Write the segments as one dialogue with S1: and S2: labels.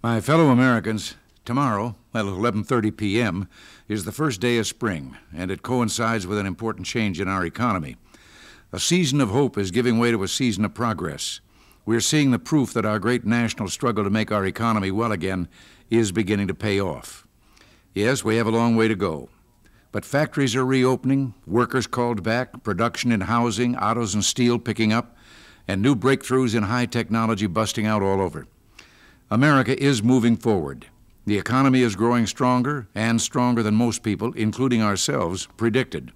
S1: My fellow Americans, tomorrow, at 11:30 p.m., is the first day of spring, and it coincides with an important change in our economy. A season of hope is giving way to a season of progress. We're seeing the proof that our great national struggle to make our economy well again is beginning to pay off. Yes, we have a long way to go. But factories are reopening, workers called back, production in housing, autos and steel picking up, and new breakthroughs in high technology busting out all over. America is moving forward. The economy is growing stronger and stronger than most people, including ourselves, predicted.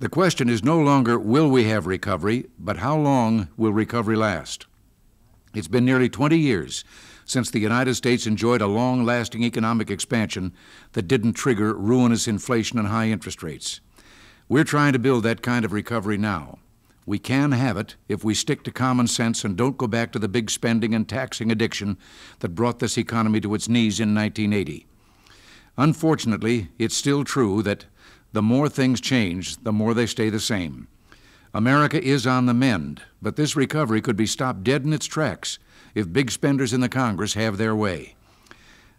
S1: The question is no longer will we have recovery, but how long will recovery last? It's been nearly 20 years since the United States enjoyed a long lasting economic expansion that didn't trigger ruinous inflation and high interest rates. We're trying to build that kind of recovery now. We can have it if we stick to common sense and don't go back to the big spending and taxing addiction that brought this economy to its knees in 1980. Unfortunately, it's still true that the more things change, the more they stay the same. America is on the mend, but this recovery could be stopped dead in its tracks if big spenders in the Congress have their way.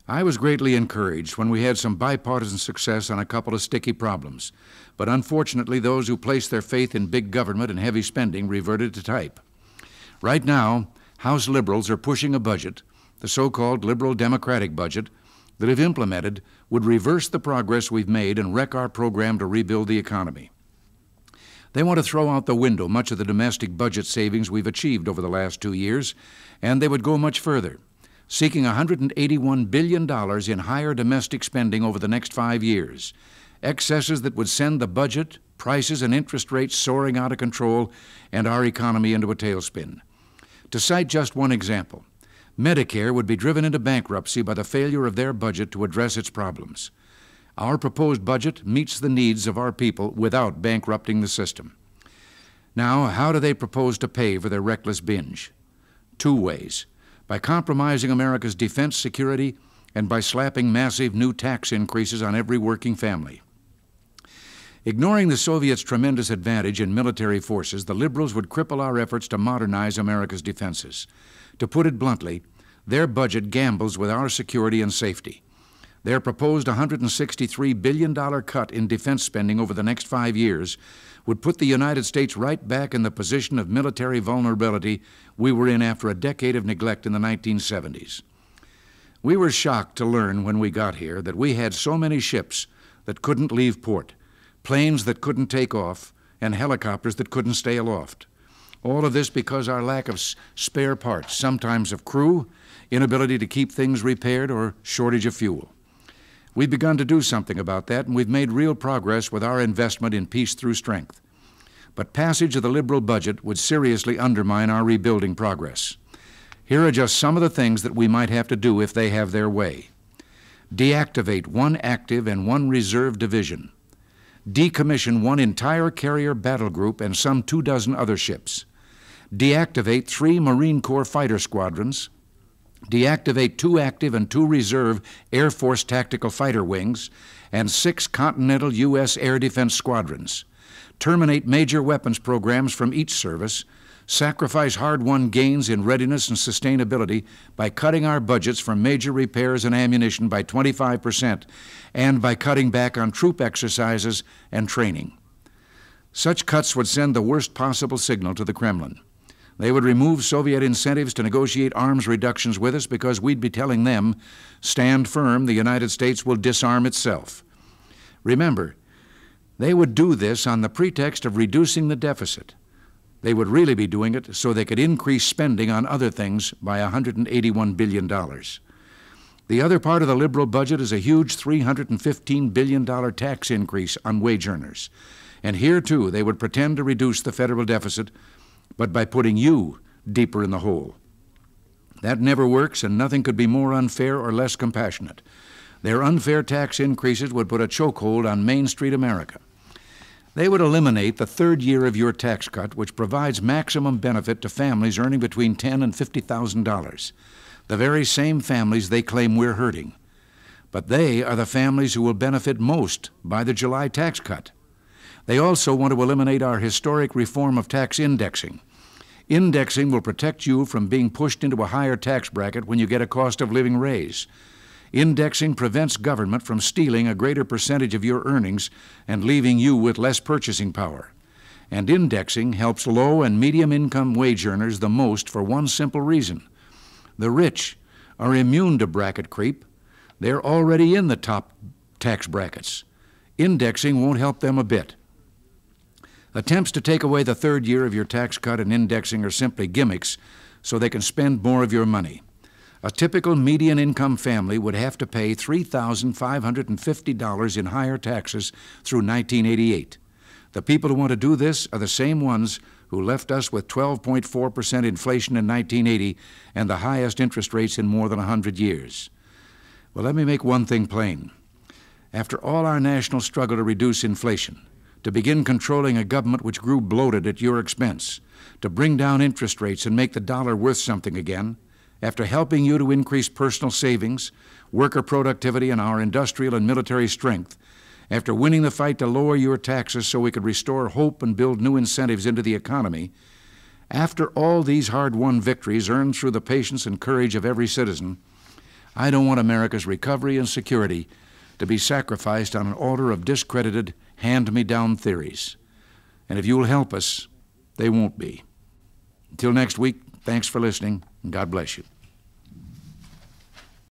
S1: I was greatly encouraged when we had some bipartisan success on a couple of sticky problems, but unfortunately, those who placed their faith in big government and heavy spending reverted to type. Right now, House liberals are pushing a budget, the so called liberal Democratic budget, that, if implemented, would reverse the progress we've made and wreck our program to rebuild the economy. They want to throw out the window much of the domestic budget savings we've achieved over the last two years, and they would go much further, seeking $181 billion in higher domestic spending over the next five years, excesses that would send the budget, prices, and interest rates soaring out of control and our economy into a tailspin. To cite just one example, Medicare would be driven into bankruptcy by the failure of their budget to address its problems. Our proposed budget meets the needs of our people without bankrupting the system. Now, how do they propose to pay for their reckless binge? Two ways by compromising America's defense security and by slapping massive new tax increases on every working family. Ignoring the Soviets' tremendous advantage in military forces, the liberals would cripple our efforts to modernize America's defenses. To put it bluntly, their budget gambles with our security and safety. Their proposed $163 billion cut in defense spending over the next five years would put the United States right back in the position of military vulnerability we were in after a decade of neglect in the 1970s. We were shocked to learn when we got here that we had so many ships that couldn't leave port, planes that couldn't take off, and helicopters that couldn't stay aloft. All of this because our lack of spare parts, sometimes of crew, inability to keep things repaired, or shortage of fuel. We've begun to do something about that, and we've made real progress with our investment in peace through strength. But passage of the liberal budget would seriously undermine our rebuilding progress. Here are just some of the things that we might have to do if they have their way deactivate one active and one reserve division, decommission one entire carrier battle group and some two dozen other ships deactivate three Marine Corps fighter squadrons, deactivate two active and two reserve Air Force tactical fighter wings, and six Continental U.S. Air Defense squadrons, terminate major weapons programs from each service, sacrifice hard won gains in readiness and sustainability by cutting our budgets for major repairs and ammunition by 25%, and by cutting back on troop exercises and training. Such cuts would send the worst possible signal to the Kremlin. They would remove Soviet incentives to negotiate arms reductions with us because we'd be telling them, stand firm, the United States will disarm itself. Remember, they would do this on the pretext of reducing the deficit. They would really be doing it so they could increase spending on other things by $181 billion. The other part of the liberal budget is a huge $315 billion tax increase on wage earners. And here, too, they would pretend to reduce the federal deficit but by putting you deeper in the hole. That never works, and nothing could be more unfair or less compassionate. Their unfair tax increases would put a chokehold on Main Street America. They would eliminate the third year of your tax cut, which provides maximum benefit to families earning between ten and fifty thousand dollars, the very same families they claim we're hurting. But they are the families who will benefit most by the July tax cut. They also want to eliminate our historic reform of tax indexing. Indexing will protect you from being pushed into a higher tax bracket when you get a cost of living raise. Indexing prevents government from stealing a greater percentage of your earnings and leaving you with less purchasing power. And indexing helps low and medium income wage earners the most for one simple reason. The rich are immune to bracket creep. They're already in the top tax brackets. Indexing won't help them a bit. Attempts to take away the third year of your tax cut and indexing are simply gimmicks so they can spend more of your money. A typical median income family would have to pay $3,550 in higher taxes through 1988. The people who want to do this are the same ones who left us with 12.4% inflation in 1980 and the highest interest rates in more than 100 years. Well, let me make one thing plain. After all our national struggle to reduce inflation, to begin controlling a government which grew bloated at your expense, to bring down interest rates and make the dollar worth something again, after helping you to increase personal savings, worker productivity, and our industrial and military strength, after winning the fight to lower your taxes so we could restore hope and build new incentives into the economy, after all these hard won victories earned through the patience and courage of every citizen, I don't want America's recovery and security to be sacrificed on an altar of discredited, hand me down theories. And if you'll help us, they won't be. Until next week, thanks for listening, and God bless you.